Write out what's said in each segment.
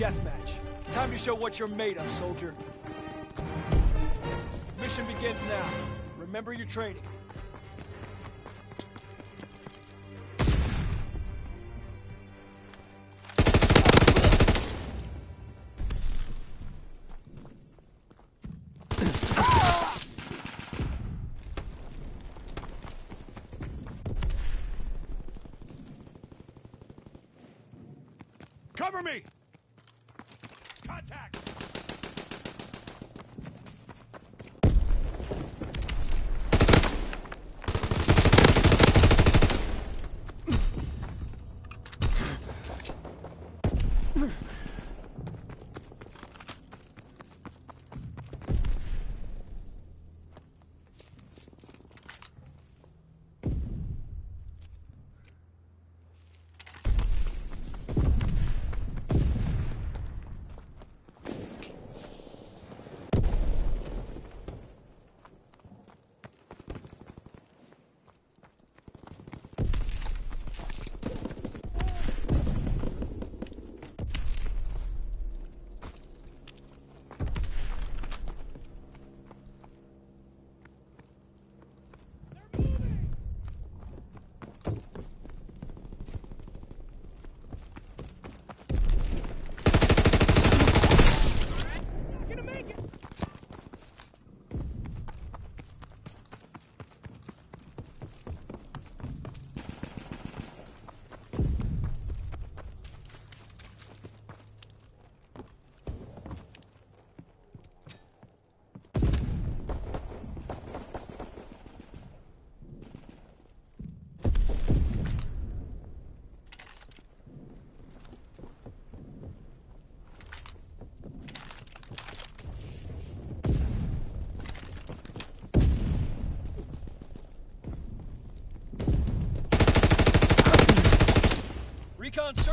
deathmatch. Time to show what you're made of, soldier. Mission begins now. Remember your training. Cover me! Contact!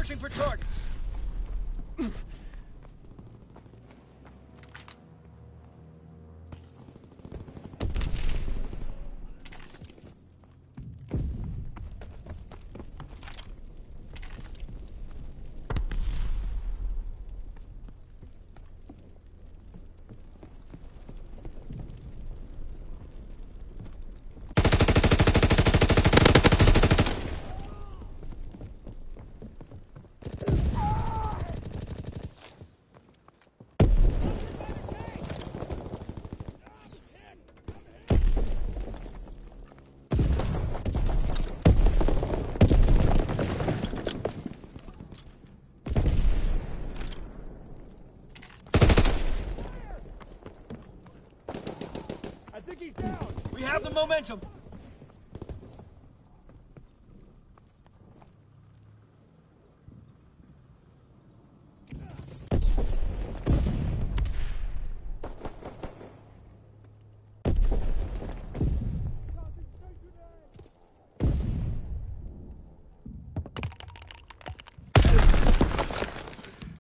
Searching for targets. Have the momentum.